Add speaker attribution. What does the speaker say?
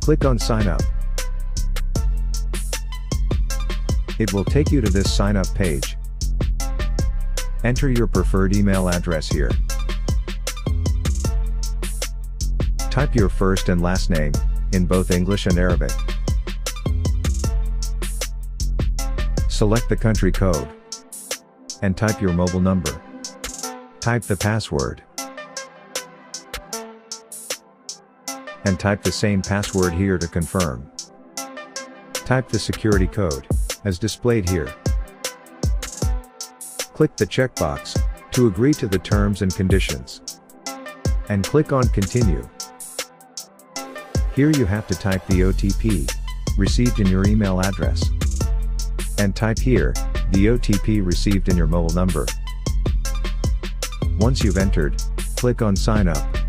Speaker 1: Click on sign up. It will take you to this sign up page. Enter your preferred email address here. Type your first and last name, in both English and Arabic. Select the country code. And type your mobile number. Type the password. And type the same password here to confirm. Type the security code, as displayed here. Click the checkbox, to agree to the terms and conditions. And click on continue. Here you have to type the OTP, received in your email address. And type here, the OTP received in your mobile number. Once you've entered, click on sign up.